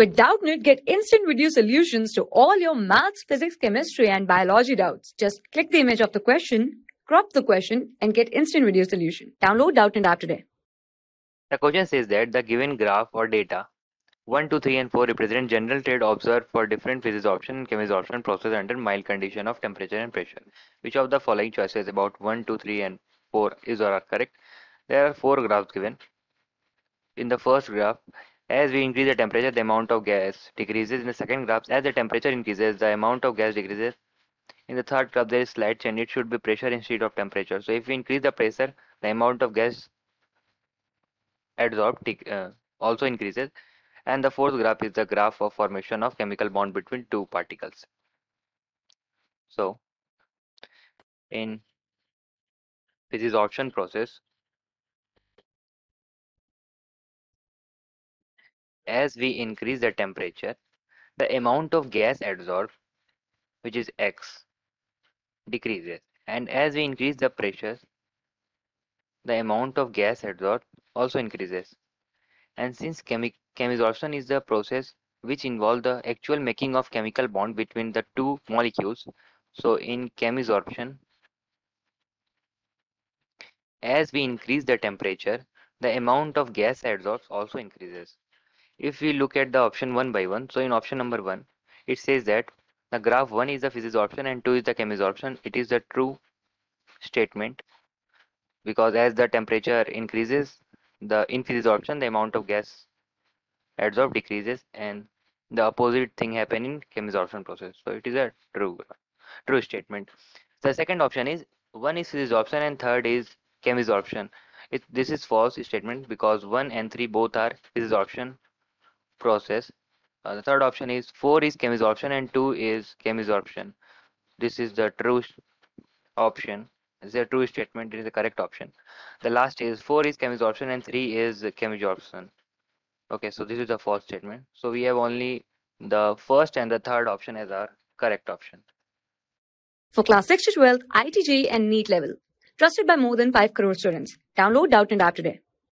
With Doubtnut, get instant video solutions to all your maths, physics, chemistry, and biology doubts. Just click the image of the question, crop the question, and get instant video solution. Download Doubtnut app today. The question says that the given graph or data 1, 2, 3 and 4 represent general trade observed for different physisorption and chemisorption process under mild condition of temperature and pressure. Which of the following choices about 1, 2, 3 and 4 is or are correct? There are four graphs given. In the first graph, as we increase the temperature, the amount of gas decreases. In the second graph, as the temperature increases, the amount of gas decreases. In the third graph, there is slight change. It should be pressure instead of temperature. So if we increase the pressure, the amount of gas adsorbed uh, also increases. And the fourth graph is the graph of formation of chemical bond between two particles. So in physisorption process, as we increase the temperature, the amount of gas adsorbed, which is X, decreases. And as we increase the pressure, the amount of gas adsorbed also increases. And since chemi chemisorption is the process which involves the actual making of chemical bond between the two molecules, so in chemisorption, as we increase the temperature, the amount of gas adsorbed also increases if we look at the option one by one so in option number one it says that the graph one is the physisorption and two is the chemisorption it is the true statement because as the temperature increases the in physisorption the amount of gas adsorbed decreases and the opposite thing happen in chemisorption process. So it is a true true statement. The second option is one is physisorption and third is chemisorption it, this is false statement because 1 and 3 both are physisorption process. Uh, the third option is 4 is chemisorption and 2 is chemisorption. This is the true option. This is a true statement. It is the correct option. The last is 4 is chemisorption and 3 is chemisorption. Okay, so this is the false statement. So we have only the first and the third option as our correct option. For class 6 to 12, IIT JEE and NEET level. Trusted by more than 5 crore students. Download Doubtnut app today.